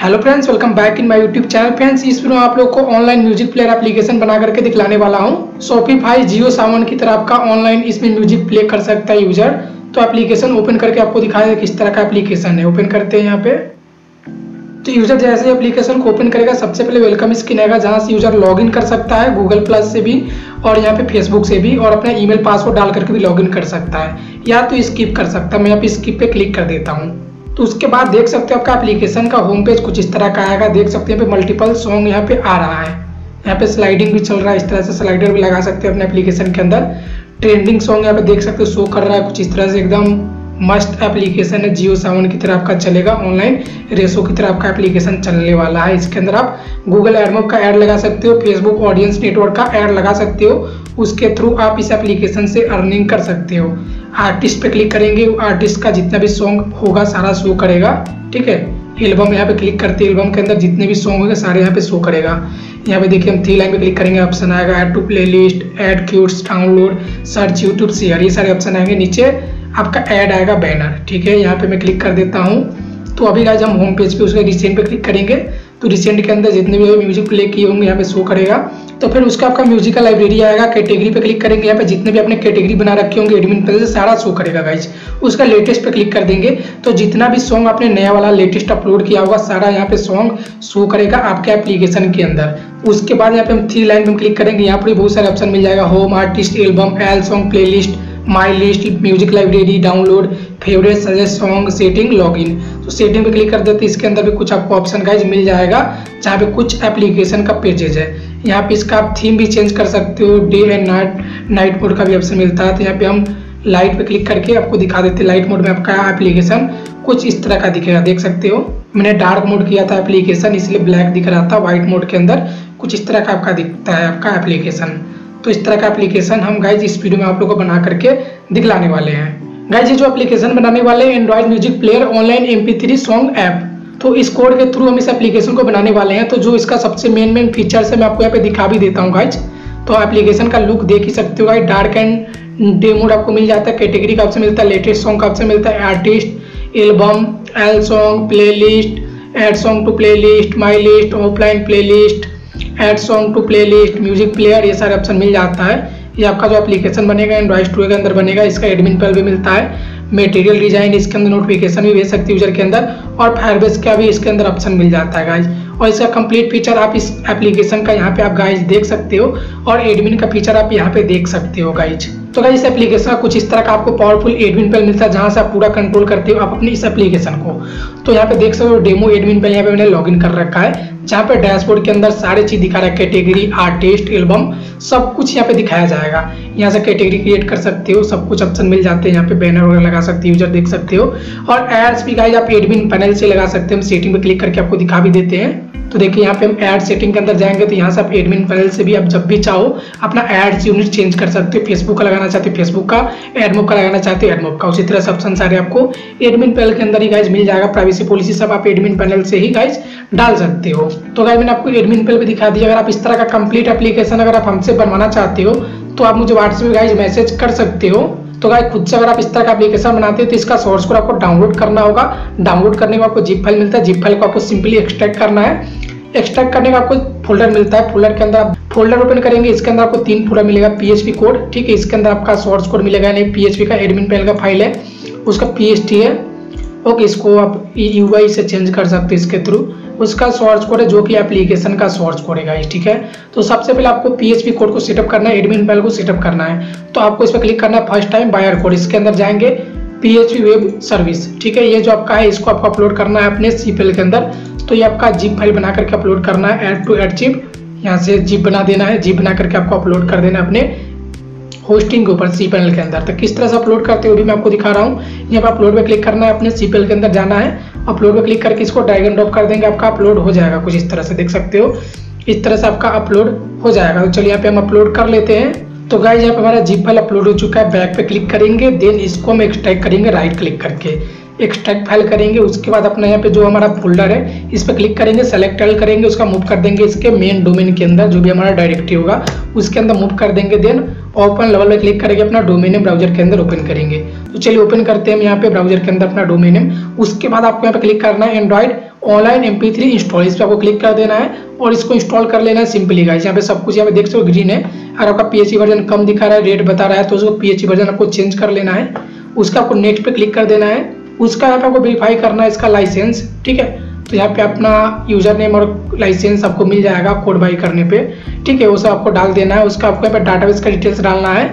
Hello friends welcome back in my YouTube channel friends इस video में आप लोग को ऑनलाइन म्यूज़िक प्लेयर एप्लीकेशन बना करके दिखलाने वाला हूँ। शॉपिफाई जियो सावन की तरह आपका ऑनलाइन इसमें म्यूज़िक प्ले कर सकता है यूज़र तो एप्लीकेशन ओपन करके आपको दिखाया किस तरह का एप्लीकेशन है। ओपन करते हैं यहाँ पे। तो यूज़र जैसे एप्लीकेशन को ओपन करेगा, सबसे पहले वेलकम स्क्रीन आएगा, जहाँ से यूज़र लॉगिन कर सकता है गूगल प्लस से भी और यहाँ पे फेसबुक से भी और अपना ईमेल पासवर्ड डाल करके भी लॉगिन कर सकता है। या तो स्किप कर सकता है। मैं यहाँ पे स्किप पे क्लिक कर देता हूँ। तो उसके बाद देख सकते हो आपका एप्लीकेशन का होम पेज कुछ इस तरह का आएगा। देख सकते हैं मल्टीपल सॉन्ग यहाँ पे आ रहा है। यहाँ पे स्लाइडिंग भी चल रहा है, इस तरह से स्लाइडर भी लगा सकते हैं अपने एप्लीकेशन के अंदर। ट्रेंडिंग सॉन्ग यहाँ पे देख सकते हो शो कर रहा है कुछ इस तरह से एकदम मस्त एप्लीकेशन है। जियो सावन की तरह आपका चलेगा ऑनलाइन रेसो की तरह आपका एप्लीकेशन चलने वाला है। इसके अंदर आप गूगल एडमोप का ऐड लगा सकते हो फेसबुक ऑडियंस नेटवर्क का ऐड लगा सकते हो। उसके थ्रू आप इस एप्लीकेशन से अर्निंग कर सकते हो। आर्टिस्ट पे क्लिक करेंगे आर्टिस्ट का जितना भी सॉन्ग होगा, सारा शो करेगा, ठीक है? एल्बम यहाँ पे क्लिक करते हैं एल्बम के अंदर जितने भी सॉन्ग होंगे, सारे यहाँ पे शो करेगा। यहाँ पे देखिए, हम थ्री लाइन पे क्लिक करेंगे ऑप्शन आएगा add to playlist add क्यूट्स डाउनलोड सर्च यूट्यूब शेयर ये सारे ऑप्शन आएँगे। नीचे आपका ऐड आएगा बैनर ठीक है? यहाँ पे मैं क्लिक कर देता हूँ। तो अभी गाइज़ हम होम पेज पे उसके रिसेंट पे क्लिक करेंगे। तो रिसेंट के अंदर जितने भी म्यूज़िक प्ले किए होंगे, यहाँ पे शो करेगा। तो फिर उसका आपका म्यूज़िक का लाइब्रेरी आएगा कैटेगरी पे क्लिक करेंगे, यहाँ पे जितने भी अपने कैटेगरी बना रखे होंगे एडमिन पे सारा शो करेगा गाइज़ उसका लेटेस्ट पे क्लिक कर देंगे तो जितना भी सॉन्ग आपने नया वाला लेटेस्ट अपलोड किया होगा, सारा यहाँ पे सॉन्ग शो करेगा आपके एप्लीकेशन के अंदर. उसके बाद यहाँ पे हम थ्री लाइन पे क्लिक करेंगे, यहाँ पर बहुत सारे ऑप्शन मिल जाएगा home artist album all song playlist my list music library download favourite suggest song setting login तो सेटिंग पे क्लिक कर देते, इसके अंदर भी कुछ आपको ऑप्शन गाइज़ मिल जाएगा, जहाँ पे कुछ एप्लीकेशन का पेजेज है. यहाँ पे इसका आप थीम भी चेंज कर सकते हो day and night night mode का भी ऑप्शन मिलता है। तो यहाँ पे हम लाइट पे क्लिक करके आपको दिखा देते हैं। लाइट मोड में आपका एप्लीकेशन कुछ इस तरह का दिखेगा देख सकते हो। मैंने डार्क मोड किया था एप्लीकेशन इसलिए ब्लैक दिख रहा था। व्हाइट मोड के अंदर कुछ इस तरह का आपका दिखता है, आपका एप्लीकेशन तो इस तरह का एप्लीकेशन हम गाइज़ इस वीडियो में आप लोग को बना करके दिखलाने वाले हैं। गाइज़ ये जो एप्लीकेशन बनाने वाले हैं Android music player online M P three song app तो इस कोड के थ्रू हम इस एप्लीकेशन को बनाने वाले हैं। तो जो इसका सबसे मेन मेन फीचर्स है मैं आपको यहाँ पे दिखा भी देता हूँ गाइज़ तो एप्लीकेशन का लुक देख ही सकते हो guys dark and day mode आपको मिल जाता है। कैटेगरी का आपसे मिलता है लेटेस्ट सॉन्ग का आपसे मिलता है artist album all song playlist add song to playlist my list offline playlist add song to playlist music player ये सारे ऑप्शन मिल जाता है। ये आपका जो एप्लीकेशन बनेगा एंड्रॉइड स्टूडियो के अंदर बनेगा, इसका एडमिन पर भी मिलता है। मटेरियल डिज़ाइन इसके अंदर नोटिफिकेशन भी भेज सकती है यूज़र के अंदर और फायरबेस का भी इसके अंदर ऑप्शन मिल जाता है गाइज़ और इसका कंप्लीट फीचर आप इस एप्लीकेशन का यहाँ पे आप गाइज़ देख सकते हो और एडमिन का फीचर आप यहाँ पे देख सकते हो गाइज़ तो गाइज़ इस एप्लीकेशन का कुछ इस तरह का आपको पावरफुल एडमिन पेल मिलता है, जहाँ से आप पूरा कंट्रोल करते हो आप अपनी इस एप्लीकेशन को। तो यहाँ पे देख सकते हो डेमो एडमिन पेल यहाँ पे मैंने लॉगिन कर रखा है, जहाँ पे डैशबोर्ड के अंदर सारे चीज़ दिखा रहा है कैटेगरी आर्टिस्ट एल्बम सब कुछ यहाँ पे दिखाया जाएगा। यहाँ से कैटेगरी क्रिएट कर सकते हो, सब कुछ ऑप्शन मिल जाते हैं, यहाँ पे बैनर वगैरह लगा सकते हो यूज़र देख सकते हो। और एड्स भी गाइज़ आप एडमिन पैनल से लगा सकते हैं सेटिंग पे क्लिक करके आपको दिखा भी देते हैं। तो देखिए यहाँ पे हम एड सेटिंग के अंदर जाएँगे तो यहाँ से आप एडमिन पैनल से भी आप जब भी चाहो, अपना एड्स यूनिट चेंज कर सकते हो। फेसबुक का लगाना चाहते हो फेसबुक का एडमोक का लगाना चाहते हो एडमोक का। उसी तरह से ऑप्शन सारे आपको। एडमिन पैनल के अंदर ही गाइज़ मिल जाएगा। प्राइवेसी पॉलिसी सब आप एडमिन पैनल से ही गाइज़ डाल सकते हो। तो गाइज़ मैंने आपको एडमिन पैनल भी दिखा दिया। अगर आप इस तरह का कंप्लीट एप्लीकेशन अगर आप हमसे बनवाना चाहते हो तो आप मुझे व्हाट्सएप गाइज़ मैसेज कर सकते हो। तो गाइस, खुद से अगर आप इस तरह का एप्लीकेशन बनाते हैं तो इसका सोर्स कोड आपको डाउनलोड करना होगा। डाउनलोड करने में आपको जिप फ़ाइल मिलता है। जिप फ़ाइल को आपको सिंपली एक्सट्रैक्ट करना है। एक्सट्रैक्ट करने का आपको फोल्डर मिलता है। फोल्डर के अंदर आप फोल्डर ओपन करेंगे। इसके अंदर आपको तीन पूरा मिलेगा। पीएचपी कोड ठीक है? इसके अंदर आपका सोर्स कोड मिलेगा। नहीं पीएचपी का एडमिन पैनल का फ़ाइल है। उसका पीएचटी है। ओके इसको आप यूआई से चेंज कर सकते हैं इसके थ्रू उसका सोर्स कोड है, जो कि एप्लीकेशन का सोर्स कोड है ठीक है? तो सबसे पहले आपको पीएचपी कोड को सेटअप करना है एडमिन पैनल को सेटअप करना है। तो आपको इस पर क्लिक करना है फ़र्स्ट टाइम बायर कोड इसके अंदर जाएँगे पीएचपी वेब सर्विस ठीक है? ये जो आपका है, इसको आपको अपलोड करना है अपने सीपीएल के अंदर। तो ये आपका जिप फ़ाइल बना करके अपलोड करना है एड टू एड जिप यहाँ से जिप बना देना है जिप बना करके आपको अपलोड कर देना है अपने होस्टिंग के ऊपर सी पैनल के अंदर। तो किस तरह से अपलोड करते हो भी मैं आपको दिखा रहा हूँ। यहाँ पर अपलोड पे क्लिक करना है, अपने सी पैनल के अंदर जाना है। अपलोड पर क्लिक करके इसको ड्रैग एंड ड्रॉप कर देंगे, आपका अपलोड हो जाएगा। कुछ इस तरह से देख सकते हो। इस तरह से आपका अपलोड हो जाएगा। तो चलिए यहाँ पे हम अपलोड कर लेते हैं। तो गाइज़ यहाँ पे हमारा जिप फ़ाइल अपलोड हो चुका है। बैक पे क्लिक करेंगे देन इसको हम एक्सट्रैक्ट करेंगे राइट क्लिक करके। एक्सट्रैक्ट फ़ाइल करेंगे, उसके बाद अपना यहाँ पे जो हमारा फोल्डर है, इस पर क्लिक करेंगे सेलेक्ट करेंगे, उसका मूव कर देंगे इसके मेन डोमेन के अंदर, जो भी हमारा डायरेक्टरी होगा, उसके अंदर मूव कर देंगे देन ओपन लेवल पे क्लिक करेंगे, अपना डोमेन ब्राउज़र के अंदर ओपन करेंगे। तो चलिए ओपन करते हैं हम यहाँ पे ब्राउज़र के अंदर अपना डोमेन नेम उसके बाद आपको यहाँ पे क्लिक करना है Android online M P three install इस पर आपको क्लिक कर देना है और इसको इंस्टॉल कर लेना है सिंपली गाइस यहाँ पे सब कुछ यहाँ पे देख सकते हो ग्रीन है। और आपका पी वर्जन कम दिखा रहा है रेट बता रहा है तो उसको पी वर्जन आपको चेंज कर लेना है। उसका आपको नेक्स्ट पे क्लिक कर देना है। उसका यहाँ पे आपको वेरीफाई करना है इसका लाइसेंस ठीक है? तो यहाँ पे अपना यूज़र नेम और लाइसेंस आपको मिल जाएगा कोड बाई करने पे। ठीक है, वो सब आपको डाल देना है। उसका आपको यहाँ पे डाटाबेस का डिटेल्स डालना है।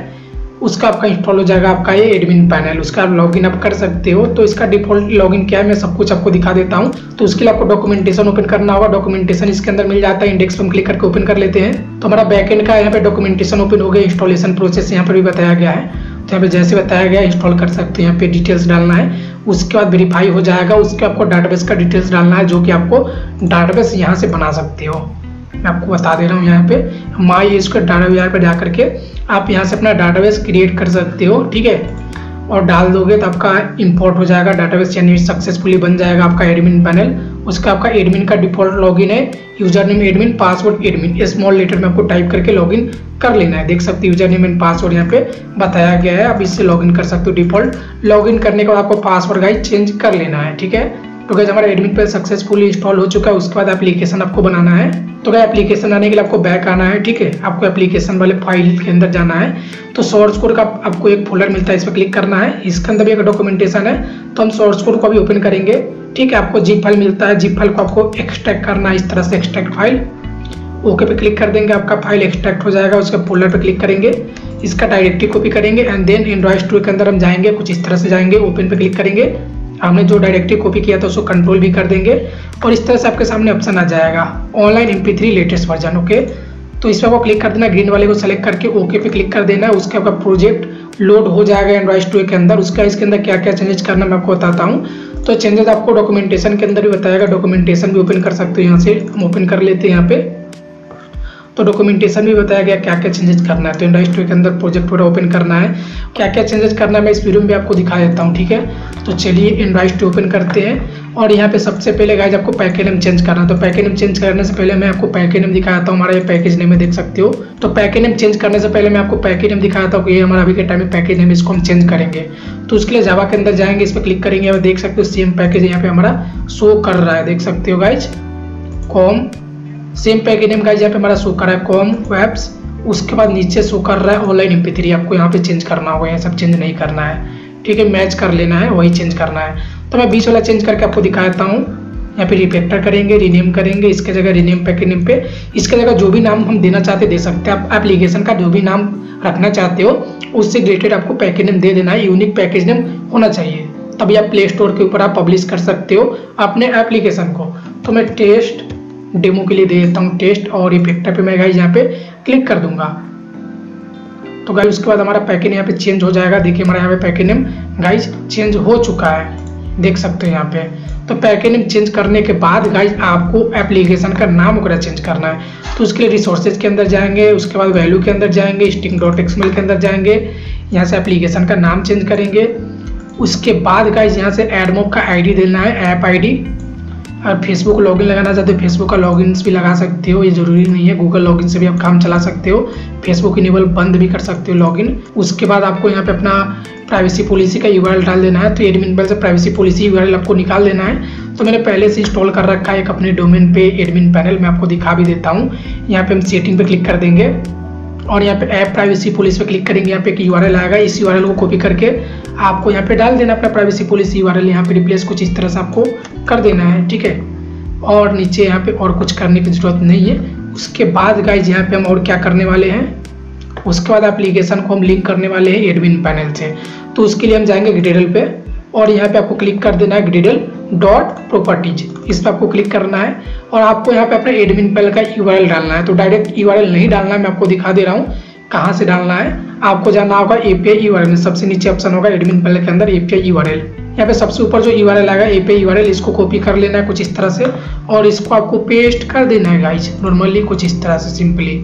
उसका आपका इंस्टॉल हो जाएगा, आपका ये एडमिन पैनल उसका आप लॉगिन आप कर सकते हो। तो इसका डिफ़ॉल्ट लॉगिन क्या है? मैं सब कुछ आपको दिखा देता हूँ। तो उसके लिए आपको डॉक्यूमेंटेशन ओपन करना होगा। डॉक्यूमेंटेशन इसके अंदर मिल जाता है। इंडेक्स पर क्लिक करके ओपन कर लेते हैं। तो हमारा बैकएंड का यहाँ पे डॉक्यूमेंटेशन ओपन हो गया। इंस्टॉलेशन प्रोसेस यहाँ पर भी बताया गया है। तो यहाँ पे जैसे बताया गया इंस्टॉल कर सकते हैं। यहाँ पे डिटेल्स डालना है। उसके बाद वेरीफाई हो जाएगा। उसके आपको डाटाबेस का डिटेल्स डालना है, जो कि आपको डाटाबेस यहाँ से बना सकते हो। मैं आपको बता दे रहा हूँ यहाँ पे। माई इसका डाटा यहाँ पे जा करके आप यहाँ से अपना डाटाबेस क्रिएट कर सकते हो, ठीक है? और डाल दोगे तो आपका इंपोर्ट हो जाएगा डाटाबेस यानी सक्सेसफुली बन जाएगा आपका एडमिन पैनल उसका आपका एडमिन का डिफ़ॉल्ट लॉगिन है user name admin password admin small letter में आपको टाइप करके लॉगिन कर लेना है। देख सकते हो यूज़र नेम एंड पासवर्ड यहाँ पे बताया गया है, आप इससे लॉगिन कर सकते हो डिफ़ॉल्ट लॉगिन करने के बाद आपको पासवर्ड गाइड चेंज कर लेना है, ठीक है? तो गैस हमारा एडमिन पे सक्सेसफुली इंस्टॉल हो चुका है, उसके बाद एप्लीकेशन आपको बनाना है। तो क्या एप्लीकेशन आने के लिए आपको बैक आना है, ठीक है? आपको एप्लीकेशन वाले फ़ाइल के अंदर जाना है। तो सोर्स कोड का आपको एक फोल्डर मिलता है, इस पर क्लिक करना है। इसके अंदर भी एक डॉक्यूमेंटेशन है तो हम सोर्स कोड को भी ओपन करेंगे, ठीक है? आपको जिप फ़ाइल मिलता है जिप फ़ाइल को आपको एक्सट्रैक्ट करना है, इस तरह से एक्सट्रैक्ट फ़ाइल ओके पे क्लिक कर देंगे, आपका फ़ाइल एक्सट्रैक्ट हो जाएगा, उसके फोल्डर पे क्लिक करेंगे। इसका डायरेक्टली कॉपी करेंगे एंड देन एंड्रॉइड स्टोर के अंदर हम जाएँगे, कुछ इस तरह से जाएँगे ओपन पे क्लिक करेंगे। हमने जो डायरेक्टली कॉपी किया था, उसको कंट्रोल भी कर देंगे। और इस तरह से आपके सामने ऑप्शन आ जाएगा। Online M latest version okay तो इस पर आपको क्लिक कर देना। ग्रीन वाले को सेलेक्ट करके ओके पे क्लिक कर देना। उसके आपका प्रोजेक्ट लोड हो जाएगा एंड्रॉइड स्टूडियो के अंदर। उसका, इसके अंदर क्या क्या चेंजेस करना मैं आपको बताता हूँ। तो चेंजेस आपको डॉक्यूमेंटेशन के अंदर भी बताएगा डॉक्यूमेंटेशन भी ओपन कर सकते हो यहाँ से। हम ओपन कर लेते हैं यहाँ पे। तो डॉक्यूमेंटेशन भी बताया गया क्या क्या चेंजेस करना है। तो इंडस्ट्री के अंदर प्रोजेक्ट पूरा ओपन करना है। क्या क्या चेंजेस करना है मैं इस वीडियो में आपको दिखा देता हूँ, ठीक है? तो चलिए इंडस्ट्री ओपन करते हैं। और यहाँ पे सबसे पहले गाइज़ आपको पैकेज नेम चेंज करना है। तो पैकेज नेम चेंज करने से पहले मैं आपको पैकेज नेम दिखाता हूँ। हमारा ये पैकेज नेम देख सकते हो। तो पैकेज नेम चेंज करने से पहले मैं आपको पैकेज नेम दिखाता हूँ कि ये हमारा अभी के टाइम में पैकेज नेम इसको हम चेंज करेंगे। तो उसके लिए जावा के अंदर जाएँगे, इस पर क्लिक करेंगे। और देख सकते हो सेम पैकेज यहाँ पे हमारा शो कर रहा है, देख सकते हो guys com same name guys यहाँ पे हमारा शो कर रहा है कॉम वेब्स उसके बाद नीचे शो कर रहा है ऑनलाइन एम आपको यहाँ पे चेंज करना होगा, ये सब चेंज नहीं करना है। ठीक है मैच कर लेना है, वही चेंज करना है। तो मैं बीच वाला चेंज करके आपको दिखा देता हूँ। यहाँ पे रिफेक्टर करेंगे रीनेम करेंगे, इसके जगह रीनेम पैकेज नेम पे। इसके जगह जो भी नाम हम देना चाहते दे सकते हैं। आप एप्लीकेशन का जो भी नाम रखना चाहते हो, उससे रिलेटेड आपको पैकेज नेम दे देना है। यूनिक पैकेज नेम होना चाहिए। तभी आप प्ले स्टोर के ऊपर आप पब्लिश कर सकते हो अपने एप्लीकेशन को। तो मैं टेस्ट डेमो के लिए दे देता हूँ टेस्ट और इफेक्टर पे मैं गाइज़ यहाँ पे क्लिक कर दूँगा। तो गाइज़ उसके बाद हमारा पैकेज यहाँ पे चेंज हो जाएगा। देखिए हमारा यहाँ पे पैकेज नेम गाइज़ चेंज हो चुका है। देख सकते हो यहाँ पे। तो पैकेज नेम चेंज करने के बाद गाइज़ आपको एप्लीकेशन का नाम वगैरह चेंज करना है। तो उसके लिए रिसोर्सेज के अंदर जाएँगे, उसके बाद वैल्यू के अंदर जाएँगे स्टिंग डॉट एक्समेल के अंदर जाएँगे, यहाँ से एप्लीकेशन का नाम चेंज करेंगे। उसके बाद गाइज़ यहाँ से एडमोक का आईडी देना है ऐप आईडी और फेसबुक लॉगिन लगाना चाहते हो फेसबुक का लॉगिन भी लगा सकते हो, ये ज़रूरी नहीं है। गूगल लॉगिन से भी आप काम चला सकते हो। फेसबुक इनेबल बंद भी कर सकते हो लॉगिन उसके बाद आपको यहाँ पे अपना प्राइवेसी पॉलिसी का यूआरएल डाल देना है। तो एडमिन पैनल से प्राइवेसी पॉलिसी यू आपको निकाल देना है। तो मैंने पहले से इंस्टॉल कर रखा है एक अपने डोमेन पे एडमिन पैनल मैं आपको दिखा भी देता हूँ। यहाँ पे हम सेटिंग पे क्लिक कर देंगे। और यहाँ पे ऐप प्राइवेसी पॉलिसी पे क्लिक करेंगे। यहाँ पे एक यूआरएल आएगा। इस यूआरएल को कॉपी करके आपको यहाँ पे डाल देना अपना प्राइवेसी पॉलिसी यूआरएल यहाँ पे रिप्लेस कुछ इस तरह से आपको कर देना है, ठीक है? और नीचे यहाँ पे और कुछ करने की ज़रूरत नहीं है। उसके बाद गाइज़ यहाँ पे हम और क्या करने वाले हैं? उसके बाद एप्लीकेशन को हम लिंक करने वाले हैं एडमिन पैनल से। तो उसके लिए हम जाएँगे ग्रेडल पे और यहाँ पे आपको क्लिक कर देना है ग्रेडल डॉट प्रॉपर्टीज़ इस पर आपको क्लिक करना है और आपको यहाँ पे अपना एडमिन पैनल का URL डालना है। तो डायरेक्ट URL नहीं डालना, मैं आपको दिखा दे रहा हूँ। कहाँ से डालना है? आपको जाना होगा ए पी एपीआई यू सबसे नीचे ऑप्शन होगा एडमिन पैनल के अंदर ए पी एपीआई यू यहाँ पे सबसे ऊपर जो यू आर एल आएगा ए पे यू इसको कॉपी कर लेना है कुछ इस तरह से और इसको आपको पेस्ट कर देना है गाइज़ नॉर्मली कुछ इस तरह से सिंपली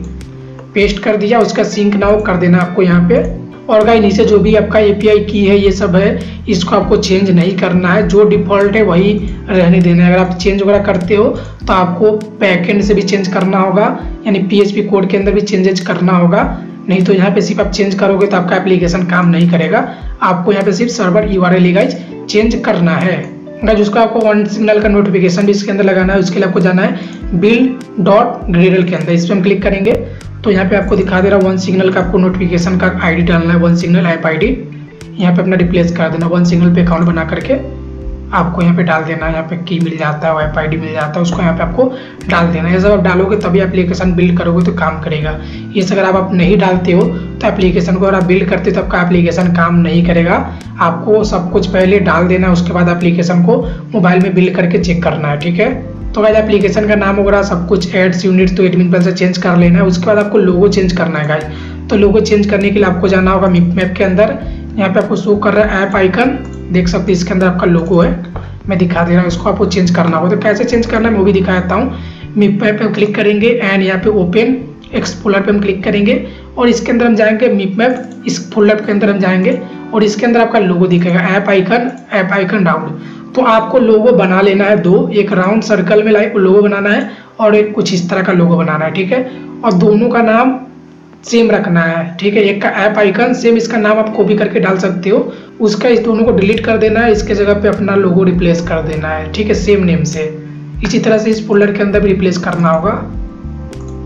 पेस्ट कर दिया, उसका सिंक नाउ कर देना आपको यहाँ पे। और गाइज़ नीचे जो भी आपका एपीआई की है, ये सब है, इसको आपको चेंज नहीं करना है। जो डिफ़ॉल्ट है, वही रहने देना है। अगर आप चेंज वगैरह करते हो तो आपको बैकएंड से भी चेंज करना होगा, यानी पीएचपी कोड के अंदर भी चेंजेज करना होगा। नहीं तो यहाँ पे सिर्फ़ आप चेंज करोगे तो आपका एप्लीकेशन काम नहीं करेगा। आपको यहाँ पे सिर्फ़ सर्वर यू आर चेंज करना है। गाइज़ उसको आपको वन सिग्नल का नोटिफिकेशन भी इसके अंदर लगाना है, उसके लिए आपको जाना है बिल डॉट ग्रेडल के अंदर। इस पर हम क्लिक करेंगे तो यहाँ पे आपको दिखा दे रहा है वन सिग्नल का आपको नोटिफिकेशन का आईडी डालना है वन सिग्नल ऐप आईडी यहाँ पे अपना रिप्लेस कर देना वन सिग्नल पे अकाउंट बना करके। आपको यहाँ पे डाल देना है यहाँ पे की मिल जाता है वाईफ आई मिल जाता है, उसको यहाँ पे आपको डाल देना है। ये सब आप डालोगे, तभी एप्लीकेशन बिल्ड करोगे तो काम करेगा। ये अगर आप आप नहीं डालते हो तो एप्लीकेशन को अगर आप बिल्ड करते हो तो आपका एप्लीकेशन काम नहीं करेगा। आपको सब कुछ पहले डाल देना है, उसके बाद एप्लीकेशन को मोबाइल में बिल्ड करके चेक करना है, ठीक है? तो गाइज़ एप्लीकेशन का नाम वगैरह सब कुछ एड्स यूनिट तो एडमिन प्लान से चेंज कर लेना है। उसके बाद आपको लोगो चेंज करना है गाइज़ तो लोगो चेंज करने के लिए आपको जाना होगा मिप मैप के अंदर। यहाँ पे आपको शो कर रहा है ऐप आइकन देख सकते हैं, इसके अंदर आपका लोगो है। मैं दिखा दे रहा हूँ, इसको आपको चेंज करना होगा। तो कैसे चेंज करना है वो भी दिखा देता हूँ। मिप पे हम क्लिक करेंगे एंड यहाँ पे ओपन एक्सप्लोर पे हम क्लिक करेंगे और इसके अंदर हम जाएँगे मिप मैप इस फोल्डर के अंदर हम जाएँगे और इसके अंदर आपका लोगो दिखेगा app icon app icon round तो आपको लोगो बना लेना है दो, एक राउंड सर्कल में लाइक लोगो बनाना है और एक कुछ इस तरह का लोगो बनाना है, ठीक है? और दोनों का नाम सेम रखना है, ठीक है? एक का ऐप आइकन सेम इसका नाम आप कॉपी करके डाल सकते हो। उसका इस दोनों को डिलीट कर देना है, इसके जगह पे अपना लोगो रिप्लेस कर देना है। ठीक है सेम नेम से। इसी तरह से इस फोल्डर के अंदर भी रिप्लेस करना होगा।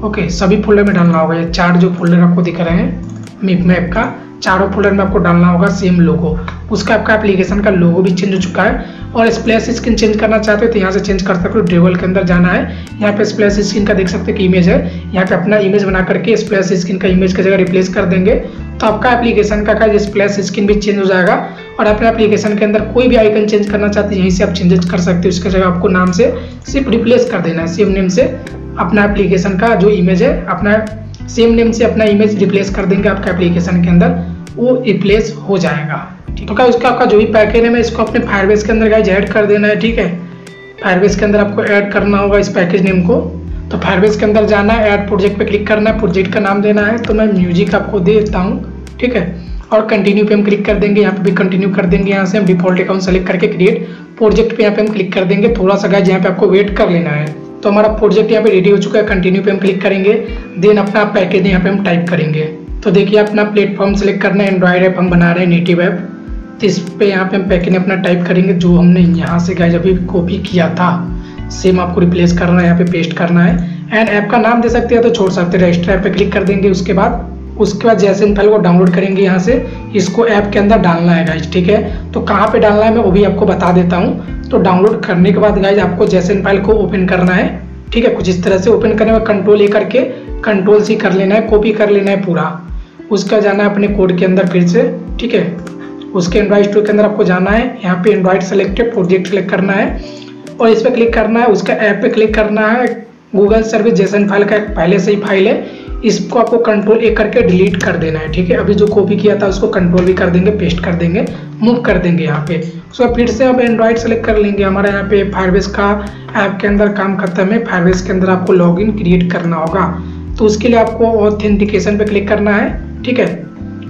ओके सभी फोल्डर में डालना होगा। ये चार जो फोल्डर आपको दिख रहे हैं मिप मैप का, चारों फोल्डर में आपको डालना होगा सेम लोगो उसका आपका एप्लीकेशन का लोगो भी चेंज हो चुका है। और स्प्लैश स्क्रीन चेंज करना चाहते हो तो यहाँ से चेंज कर सकते हो। ड्रेवल के अंदर जाना है। यहाँ पे स्प्लैश स्क्रीन का देख सकते हो कि इमेज है। यहाँ पे अपना इमेज बना करके स्प्लैश स्क्रीन का इमेज की जगह रिप्लेस कर देंगे। तो आपका एप्लीकेशन का का स्प्लैश स्क्रीन भी चेंज हो जाएगा और अपने एप्लीकेशन के अंदर कोई भी आइकन चेंज करना चाहते हैं, यहीं से आप चेंजेस कर सकते हो। उसकी जगह आपको नाम से सिर्फ़ रिप्लेस कर देना है सेम नेम से अपना एप्लीकेशन का जो इमेज है, अपना सेम नेम से अपना इमेज रिप्लेस कर देंगे आपका एप्लीकेशन के अंदर, वो रिप्लेस हो जाएगा। तो क्या उसका आपका जो भी पैकेज है मैं इसको अपने फायरबेस के अंदर गाइज़ ऐड कर देना है, ठीक है? फायरबेस के अंदर आपको ऐड करना होगा इस पैकेज नेम को। तो फायरबेस के अंदर जाना है ऐड प्रोजेक्ट पे क्लिक करना है प्रोजेक्ट का नाम देना है तो मैं म्यूज़िक आपको दे देता हूँ, ठीक है? और कंटिन्यू पे हम क्लिक कर देंगे, यहाँ पे भी कंटिन्यू कर देंगे, यहाँ से हम डिफ़ॉल्ट अकाउंट सेलेक्ट करके क्रिएट प्रोजेक्ट पे यहाँ पे हम क्लिक कर देंगे थोड़ा सा यहाँ पे आपको वेट कर लेना है। तो हमारा प्रोजेक्ट यहाँ पे रेडी हो चुका है कंटिन्यू पे हम क्लिक करेंगे देन अपना पैकेज यहाँ पे हम टाइप करेंगे। तो देखिए, अपना प्लेटफॉर्म सेलेक्ट करना है एंड्रॉइड ऐप हम बना रहे हैं नेटिव ऐप तो इस पे यहाँ पे हम पैकेज अपना टाइप करेंगे, जो हमने यहाँ से गाइज़ अभी कॉपी किया था। सेम आपको रिप्लेस करना है, यहाँ पे पेस्ट करना है। एंड ऐप का नाम दे सकते हैं तो छोड़ सकते हैं। रजिस्टर ऐप पे क्लिक कर देंगे उसके बाद। उसके बाद जैसे फ़ाइल को डाउनलोड करेंगे यहाँ से, इसको ऐप के अंदर डालना है गाइज़ ठीक है? तो कहाँ पे डालना है मैं वो भी आपको बता देता हूँ। तो डाउनलोड करने के बाद गाइज़ आपको जैसे फ़ाइल को ओपन करना है, ठीक है? कुछ इस तरह से ओपन करने में कंट्रोल ए करके कंट्रोल सी कर लेना है कॉपी कर लेना है पूरा। उसका जाना है अपने कोड के अंदर फिर से, ठीक है? उसके एंड्रॉइड स्टोर के अंदर आपको जाना है। यहाँ पे एंड्रॉइड सेलेक्टेड प्रोजेक्ट सेलेक्ट करना है। और इस पर क्लिक करना है, उसका ऐप पे क्लिक करना है। गूगल सर्विस जैसन फ़ाइल का पहले से ही फ़ाइल है। इसको आपको कंट्रोल ए करके डिलीट कर देना है, ठीक है? अभी जो कॉपी किया था, उसको कंट्रोल भी कर देंगे पेस्ट कर देंगे मूव कर देंगे यहाँ पे। उसके फिर से अब एंड्रॉइड सेलेक्ट कर लेंगे। हमारे यहाँ पे फायरबेस का ऐप के अंदर काम खत्म है। फायरबेस के अंदर आपको लॉगिन क्रिएट करना होगा। तो उसके लिए आपको ऑथेंटिकेशन पे क्लिक करना है, ठीक है?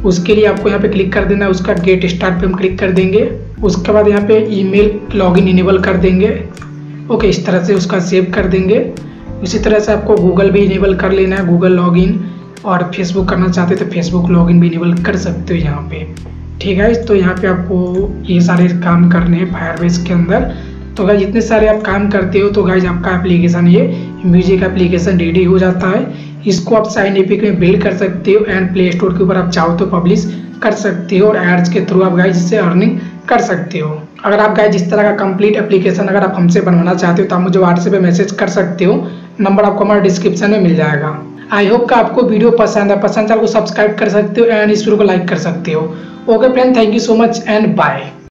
उसके लिए आपको यहाँ पे क्लिक कर देना है, उसका गेट स्टार्ट पे हम क्लिक कर देंगे। उसके बाद यहाँ पे ईमेल लॉगिन इनेबल कर देंगे। ओके इस तरह से उसका सेव कर देंगे। इसी तरह से आपको गूगल भी इनेबल कर लेना है गूगल लॉगिन और फेसबुक करना चाहते तो फेसबुक लॉगिन भी इनेबल कर सकते हो यहाँ पे। ठीक है तो यहाँ पे आपको ये सारे काम करने हैं फायरबेस के अंदर। तो गाइज़ जितने सारे आप काम करते हो तो गाइज़ आपका एप्लीकेशन ये म्यूज़िक एप्लीकेशन रेडी हो जाता है। इसको आप साइन एपिक में बिल्ड कर सकते हो एंड प्ले स्टोर के ऊपर आप चाहो तो पब्लिश कर सकते हो। और एड्स के थ्रू आप गाइज़ इससे अर्निंग कर सकते हो। अगर आप गाइज़ इस तरह का कंप्लीट एप्लीकेशन अगर आप हमसे बनवाना चाहते हो तो आप मुझे व्हाट्सएप पे मैसेज कर सकते हो। नंबर आपको हमारे डिस्क्रिप्शन में मिल जाएगा। आई होप का आपको वीडियो पसंद है। पसंद है आपको सब्सक्राइब कर सकते हो एंड इस वीडियो को लाइक कर सकते हो। Okay friend thank you so much and bye